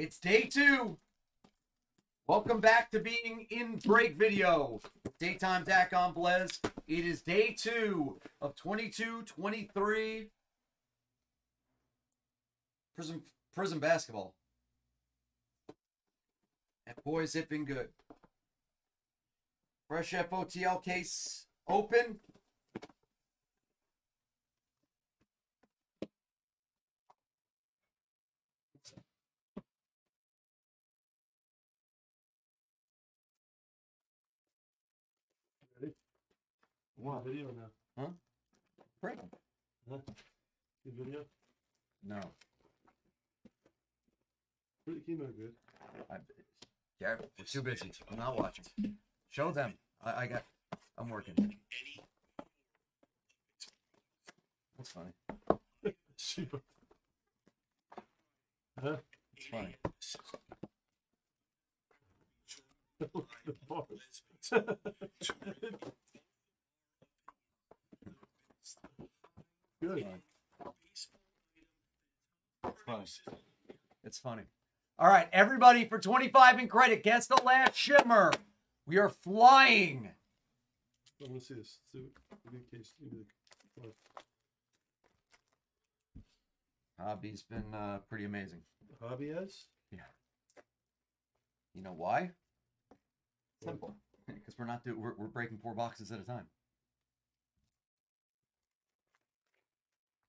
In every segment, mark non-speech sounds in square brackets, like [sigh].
It's day two. Welcome back to being in break video. Daytime Dak on Blez. It is day two of 22 23 Prizm Prizm basketball. And boys, it been good. Fresh FOTL case open. Wow. Video now. Huh? Break. Huh? Good video. No. Pretty came out good. I, yeah, we're too busy. I'm not watching. Show them. I, I got. I'm working. That's funny. Super. Huh? [laughs] [laughs] It's funny. the bars. Good. It's funny. It's funny. All right, everybody for 25 in credit. Guess the last shimmer. We are flying. I want to see this. See what- give me a case. Give me the- Hobby's been uh, pretty amazing. Hobby is? Yeah. You know why? Simple. [laughs] Because we're not doing. We're, we're breaking four boxes at a time.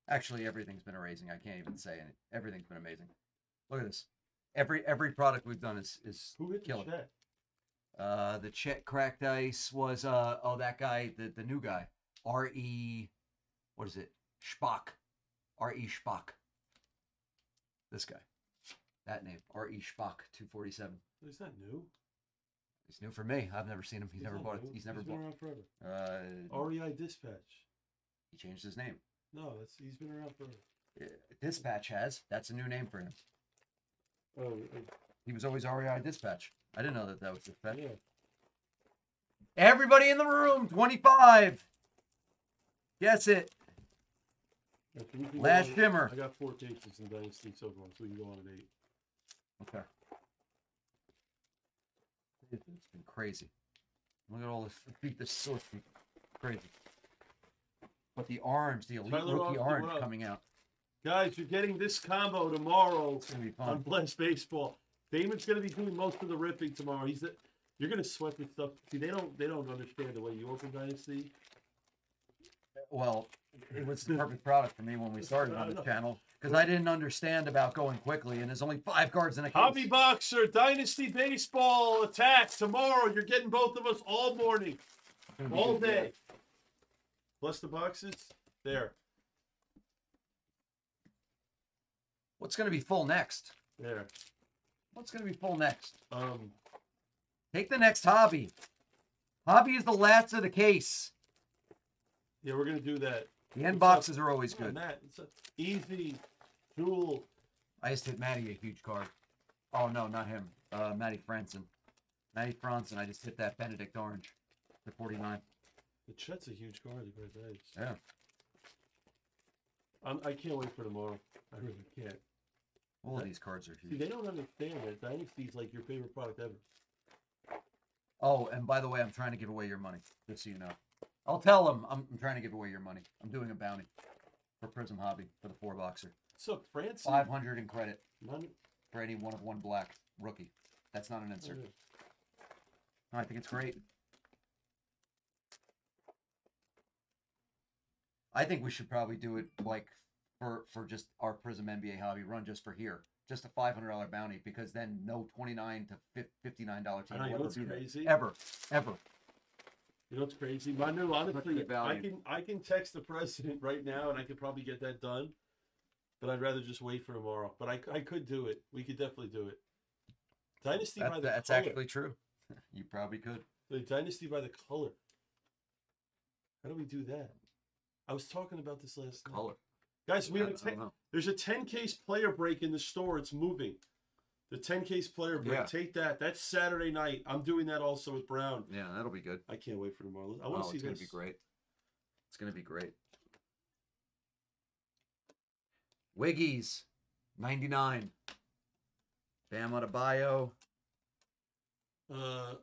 Actually, everything's been amazing. I can't even say it. Everything's been amazing. Look at this. Every every product we've done is is Who hit the Killer. Uh, the Chet cracked ice was uh oh that guy the the new guy R E, what is it Spock, R E Spock. This guy, that name R E Spock two forty seven. Is that new? It's new for me. I've never seen him. He's, never bought it. new. He's never been bought. around forever. Uh, REI Dispatch. he changed his name. No, that's he's been around for. Uh, Dispatch has. That's a new name for him. Oh, He was always REI Dispatch. I didn't know that that was Dispatch. yeah. Everybody in the room, twenty five. Guess it. Yeah, we can go Last on- shimmer. I got four cases in Dynasty so far, so we can go on at eight. Okay. It's been crazy. Look at all [laughs] this beat this source. Crazy. But the orange, the elite Tyler rookie orange coming out. Guys, you're getting this combo tomorrow It's gonna be on fun. Blez Baseball. Damon's gonna be doing most of the ripping tomorrow. He's the, you're gonna sweat this stuff. See, they don't they don't understand the way you open Dynasty. Well, it was the perfect product for me when we started on [laughs] the channel because I didn't understand about going quickly, and there's only five cards in a case. Hobby Boxer, Dynasty Baseball attack tomorrow. You're getting both of us all morning, all good. Plus the boxes. There, What's gonna be full next? there. What's gonna be full next? Um, Take the next hobby. Hobby is the last of the case. yeah, we're gonna do that. The end boxes are always good. Matt, it's a easy, jewel. I just hit Matty a huge card. Oh no, not him. Uh, Matty Franson. Matty Franson. I just hit that Bennedict Orange to 49. The Chet's a huge card. Guys, that is- Yeah. I'm, I can't wait for tomorrow. I really can't. All of these cards are See, huge. they don't understand that Dynasty's like your favorite product ever. Oh, and by the way, I'm trying to give away your money, just so you know. I'll tell them I'm, I'm trying to give away your money. I'm doing a bounty for Prizm Hobby for the four boxer. So, France. 500 in credit Money. for any one of one black rookie. That's not an insert. Oh, no, I think it's great. I think we should probably do it like for for just our Prizm NBA hobby run just for here, just a five hundred dollar bounty because then no twenty nine to fifty nine dollar I team know, you will know ever what's do that. crazy? ever ever. You know what's crazy? Manu, honestly, I can I can text the president [laughs] right now, and I could probably get that done. But I'd rather just wait for tomorrow. But I, I could do it. We could definitely do it. Dynasty by That's, the that's color. actually true. [laughs] You probably could. The dynasty by the color. How do we do that? I was talking about this last night. Color. Guys, we I have a 10, there's a 10 case player break in the store. It's moving. The 10 case player break. Yeah. Take that. That's Saturday night. I'm doing that also with Brown. Yeah, that'll be good. I can't wait for tomorrow. I want to oh, see it's this. gonna be great. It's gonna be great. Wiggies, ninety nine. Bam Adebayo. Uh,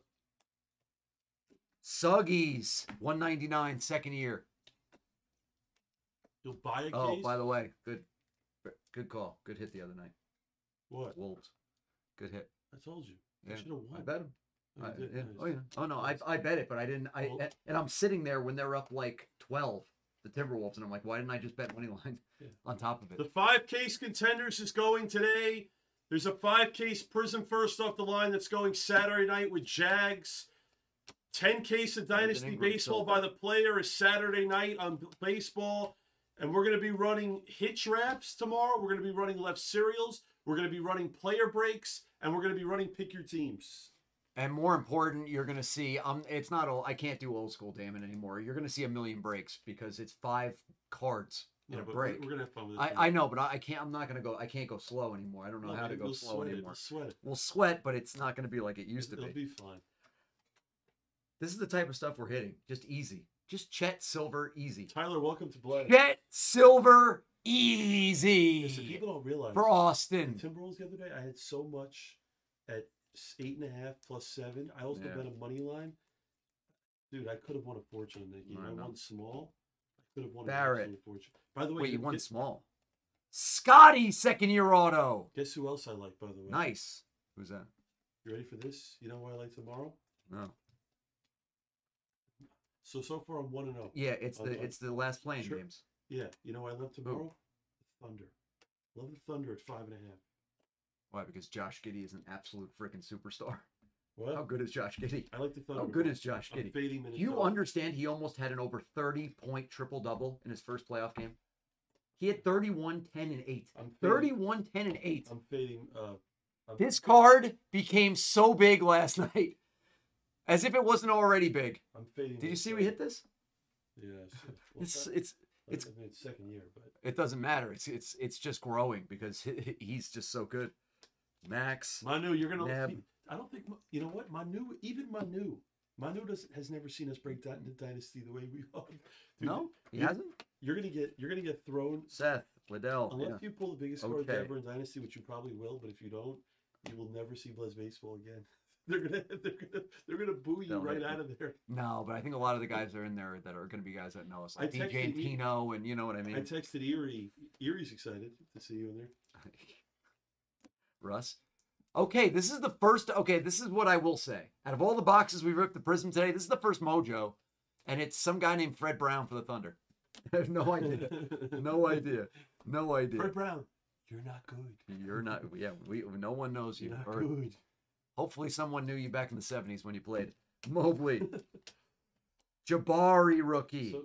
Suggies, 199, second year. You'll buy a Oh, case. by the way, good good call. Good hit the other night. what? Wolves. Good hit. I told you. Yeah, I should have won. I bet him. Oh, I- yeah. Oh yeah. Oh no, I I bet it, but I didn't. I Well- and- I'm sitting there when they're up like 12, the Timberwolves, and I'm like, why didn't I just bet money line [laughs] Yeah. on top of it? The five case contenders is going today. There's a five case Prizm first off the line that's going Saturday night with Jags. 10 case of Dynasty Baseball by the player is Saturday night on baseball. And we're going to be running hitch wraps tomorrow. We're going to be running left serials. We're going to be running player breaks. And we're going to be running pick your teams. And more important, you're gonna see. Um, it's not old. I can't do old school Damon anymore. You're gonna see a million breaks because it's five cards in No, a break. We're, going to have fun with it. I, I know, but I, can't. I'm not gonna go. I can't go slow anymore. I don't know No, how to go we'll slow sweat it. anymore. We'll sweat it. We'll sweat, but it's not gonna be like it used to be. It'll be. be fine. This is the type of stuff we're hitting. Just easy. Just Chet Silver easy. Tyler, welcome to Blast. Chet Silver Listen, easy people don't realize for Austin. Timberwolves the other day, I had so much at eight and a half plus seven. I also Yeah. bet a money line. Dude, I could have won a fortune in that game. I I, won small. I could have won Barrett. absolute fortune. By the way, Wait, you won guess, small. Scottie second year auto. guess who else I like? By the way, Nice. Who's that? You ready for this? You know who I like tomorrow? No. So so far I'm one and zero. Yeah, it's the it's the last playing Sure. games. Yeah, you know I love tomorrow? The Thunder. Love the Thunder at five and a half. Why? Because Josh Giddey is an absolute freaking superstar. What? How good is Josh Giddey? I like the Thunder. How good is Josh Giddey? fading Do you understand he almost had an over 30 point triple double in his first playoff game? He had 31, 10, and 8. I'm 31, 10, and 8. I'm fading. Uh, I'm This card became so big last [laughs] night. As if it wasn't already big. I'm fading. Did you see we hit this? Yes. It's it's it's- I mean, it's second year, but it doesn't matter. It's it's it's just growing because he, he's just so good. Max. Manu, you're gonna. Neb. I don't think you know what Manu. Even Manu, Manu doesn't has never seen us break down the dynasty the way we [laughs] are. No, he you- hasn't. You're gonna get. You're gonna get thrown. Seth, Liddell. Unless Yeah. you pull the biggest Okay. ever in dynasty, which you probably will, but if you don't, you will never see Blez baseball again. [laughs] They're gonna. [laughs] They're gonna. They're gonna boo you They'll right out of there. No, but I think a lot of the guys are in there that are going to be guys that know us, I like DJ and texted you- Pino, and you know what I mean. I texted Erie. Erie's excited to see you in there. [laughs] Russ. Okay, this is the first. Okay, this is what I will say. Out of all the boxes we ripped the Prizm today, this is the first Mojo, and it's some guy named Fred Brown for the Thunder. I [laughs] have no idea. No idea. No idea. Fred Brown, you're not good. You're not. Yeah, we. No one knows you. You're not Or good. Hopefully, someone knew you back in the '70s when you played. Mobley, [laughs] Jabari rookie. So,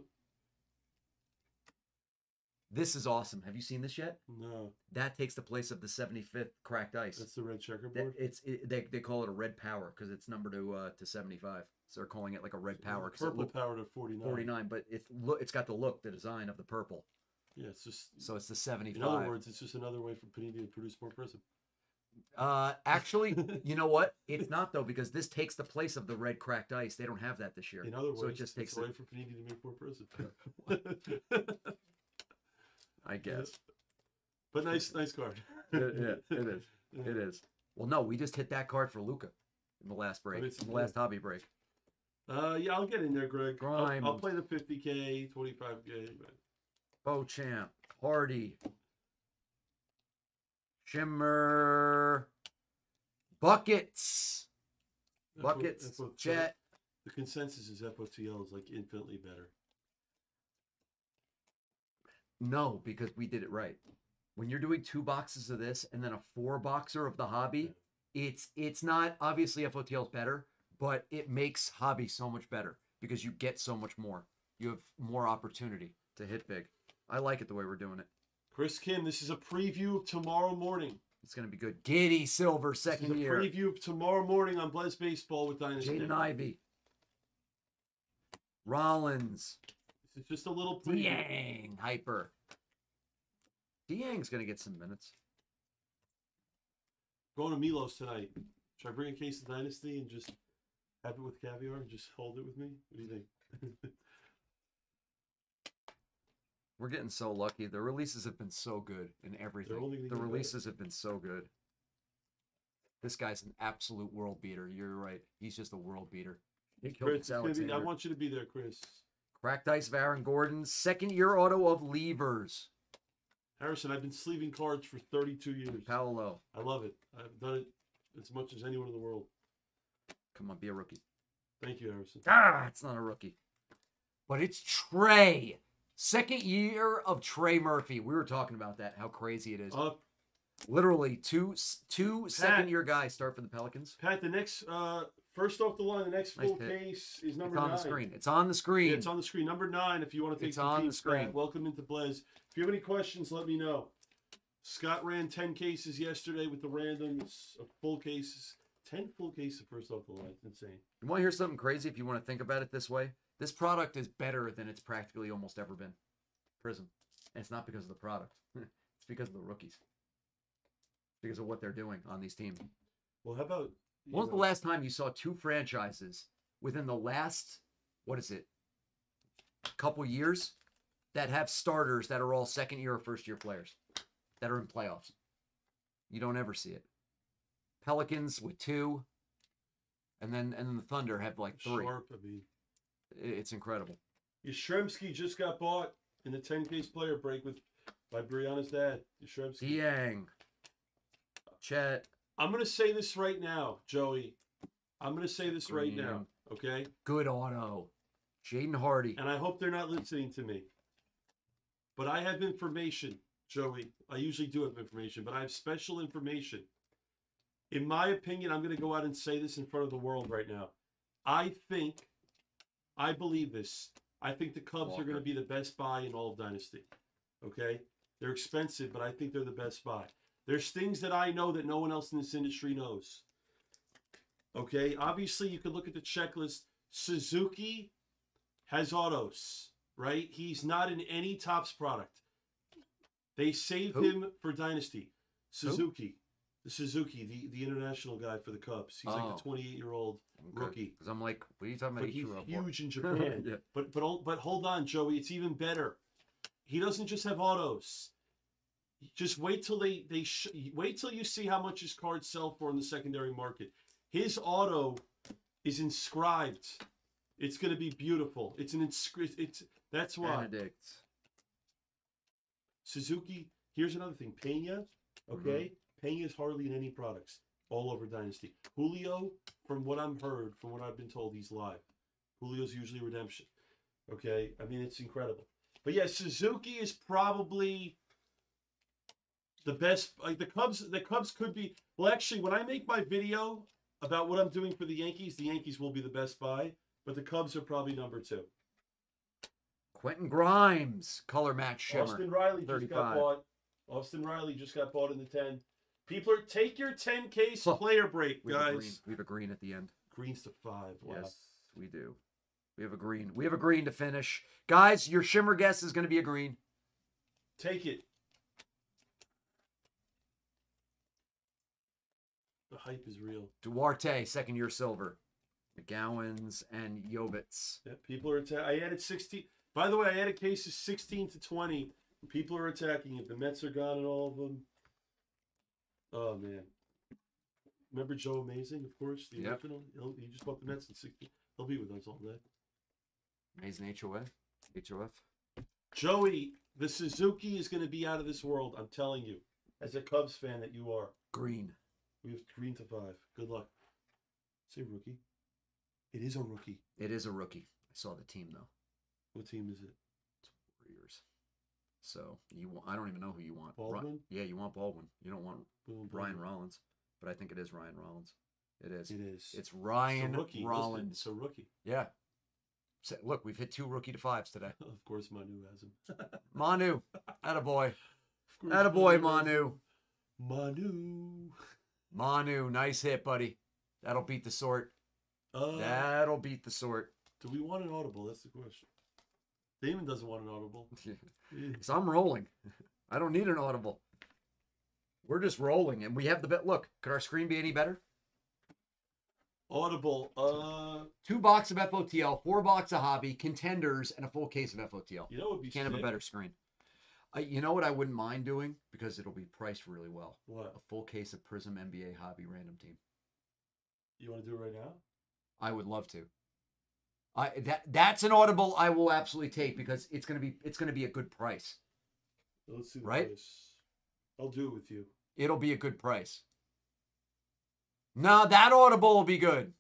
This is awesome. Have you seen this yet? no, That takes the place of the 75th cracked ice. that's the red That- checkerboard. it's it, they, they call it a red power because it's numbered to uh, to 75. So they're calling it like a red power it Purple looked power to 49. 49, but it's look it's got the look, the design of the purple. Yeah, it's just. So it's the 75. in other words, it's just another way for Panini to produce more Prizm. Uh, actually, [laughs] you know what? It's not though because this takes the place of the red cracked ice. They don't have that this year. In other words, so it just takes it's a it. way for Panini to make more Prizm. [laughs] I [laughs] guess. but nice, nice card. It- yeah, it is. It is. Well, no, we just hit that card for Luka in the last break, in the last hobby break. Uh, yeah, I'll get in there, Greg. I'll, I'll play the 50k, 25k. But Beauchamp, Hardy, Shimmer, Buckets, that's what- Buckets, that's what- Jet. The consensus is FOTL is like infinitely better. No, because we did it right. When you're doing two boxes of this and then a four boxer of the hobby, it's it's not obviously FOTL is better, but it makes hobby so much better because you get so much more. You have more opportunity to hit big. I like it the way we're doing it. Chris Kim, this is a preview of tomorrow morning. It's gonna be good. Giddey Silver, second year. preview of tomorrow morning on Blez Baseball with Dynasty. Jaden Ivey. Rollins. This is just a little preview. Dieng. Hyper. Dieng's gonna get some minutes. Going to Milos tonight. Should I bring a case of Dynasty and just have it with caviar and just hold it with me? What do you think? [laughs] We're getting so lucky. The releases have been so good in everything. The releases have been so good. This guy's an absolute world beater. You're right. He's just a world beater. He killed Chris, Chris it's gonna be, I want you to be there, Chris. Cracked ice of Aaron Gordon. Second year auto of Levers. Harrison, I've been sleeving cards for 32 years. Paolo. I love it. I've done it as much as anyone in the world. Come on, be a rookie. Thank you, Harrison. Ah, it's not a rookie. But it's Trey. Second year of Trey Murphy. We were talking about that, how crazy it is. Uh, Literally two two second year guys start for the Pelicans. Pat, the next, uh, first off the line, the next Nice full pick. case is number It's on nine. the screen. It's on the screen. Yeah, it's on the screen. Number nine, if you want to take It's on the Pat. screen. Welcome into Blez. If you have any questions, let me know. Scott ran 10 cases yesterday with the randoms of full cases. 10 full cases first off the line. It's insane. You want to hear something crazy if you want to think about it this way? This product is better than it's practically almost ever been. Prizm. And it's not because of the product. [laughs] it's because of the rookies. Because of what they're doing on these teams. Well, how about. When was the last time you saw two franchises within the last, what is it, couple years that have starters that are all second year or first year players that are in playoffs? You don't ever see it. Pelicans with two, and then and then the Thunder have like three. Sharp, I mean. It's incredible. Yastrzemski just got bought in the 10 case player break with by Brianna's dad. Yastrzemski. Dieng, Chet, I'm going to say this right now, Joey. I'm going to say this right now, okay? good auto, Jaden Hardy. And I hope they're not listening to me. But I have information, Joey. I usually do have information, but I have special information. In my opinion, I'm going to go out and say this in front of the world right now. I think, I believe this. I think the Cubs are going to be the best buy in all of Dynasty. Okay? They're expensive, but I think they're the best buy. There's things that I know that no one else in this industry knows. Okay? Obviously, you could look at the checklist. Suzuki has autos, right? He's not in any tops product. They saved Who? him for Dynasty. Suzuki. The Suzuki, the, the international guy for the Cubs. He's like the 28 year old rookie. Because I'm like, what are you talking about? But he's Ichiro for? huge in [laughs] Japan. yeah. But but hold- but hold on, Joey. It's even better. He doesn't just have autos. Just wait till they they sh- wait till you see how much his cards sell for in the secondary market. His auto is inscribed. It's going to be beautiful. It's an inscri- It's that's why Benedict. Suzuki. Here's another thing. Pena. Okay, mm-hmm. Pena is hardly in any products all over Dynasty. Julio, from what I'm heard, from what I've been told, he's live. Julio's usually redemption. Okay, I mean it's incredible. But yeah, Suzuki is probably the best. Like the Cubs, the Cubs could be. Well, actually, when I make my video about what I'm doing for the Yankees, the Yankees will be the best buy, but the Cubs are probably number two. Quentin Grimes, color match shimmer. Austin Riley just got bought. Austin Riley just got bought in the ten. People are take your 10K Huh. player break, we have a green. guys. We have a green at the end. Greens to five. Wow. Yes, we do. We have a green. We have a green to finish. Guys, your shimmer guess is going to be a green. Take it. The hype is real. Duarte, second year silver. McGowan's and Yovitz. Yeah, people are atta- I added sixteen. By the way, I added cases sixteen to twenty. People are attacking it. The Mets are gone and all of them. Oh man. Remember Joe Amazing, of course, the Yep. original. He'll, he just bought the Mets in sixteen. He'll be with us all day. Amazing HOA. HOF. Joey, the Suzuki is going to be out of this world. I'm telling you, as a Cubs fan that you are. Green. We have green to five. Good luck. Say rookie. It is a rookie. It is a rookie. I saw the team though. What team is it? Warriors. So you want, I don't even know who you want. Baldwin? yeah, you want Baldwin. You don't want Boom, Ryan. Rollins. But I think it is Ryan Rollins. It is. It is. It's It's Ryan a rookie. Rollins. It's a rookie. Yeah. So, look, we've hit two rookie to fives today. [laughs] Of course, Manu has him. [laughs] Manu. Attaboy. Of course Attaboy, has Manu. Manu. Manu, nice hit, buddy. That'll beat the sort. Uh, That'll beat the sort. do we want an audible? That's the question. Damon doesn't want an audible. [laughs] Because I'm rolling. I don't need an audible. We're just rolling, and we have the bet. Look, could our screen be any better? Audible. Uh, Two box of FOTL, four box of hobby, contenders, and a full case of FOTL. you know what would be You can't have a better screen. I, you know what I wouldn't mind doing because it'll be priced really well. What? A full case of Prizm NBA Hobby Random Team. You want to do it right now? I would love to. I that that's an audible I will absolutely take because it's gonna be it's gonna be a good price. Let's see. The Right? price. I'll do it with you. It'll be a good price. No, that audible will be good.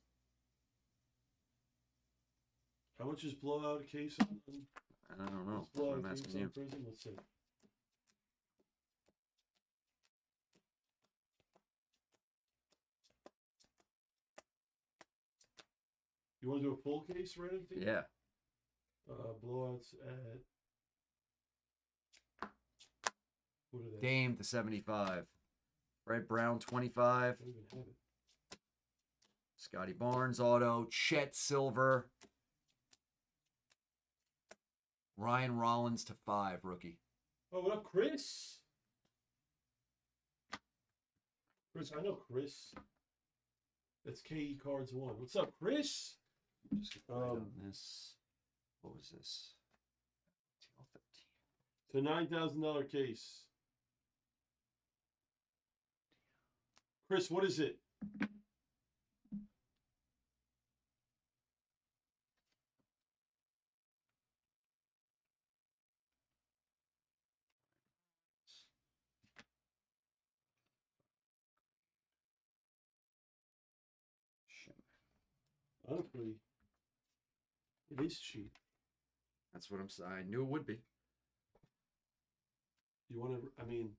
How much is blowout case? On, on- I don't know. what's That's what blowout I'm asking on you. Prizm? Let's see. You want to do a full case or anything? Yeah. Uh, blowouts at. What are they? Dame to 75. Fred Brown 25. I don't even have it. Scottie Barnes auto. Chet Silver. Ryan Rollins to 5 rookie. Oh, what up, Chris? Chris, I know Chris. That's KE Cards One. What's up, Chris? Just get right on Um, this. What was this? It's a nine thousand dollar case. Chris, what is it? Honestly, it is cheap. That's what I'm saying. I knew it would be. You want to? I mean,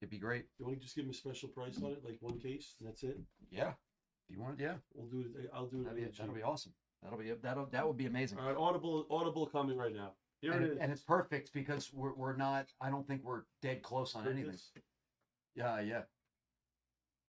It'd be great. you want to just give him a special price on it, like one case, and that's it. Yeah. If you want it, yeah. We'll do it. Eh, I'll do it. That'd be, that'll be awesome. That'll be that'll that would be amazing. All right, Audible, Audible coming right now. Here and, it is. and it's perfect because we're, we're not. I don't think we're dead close on anything. Yeah, yeah.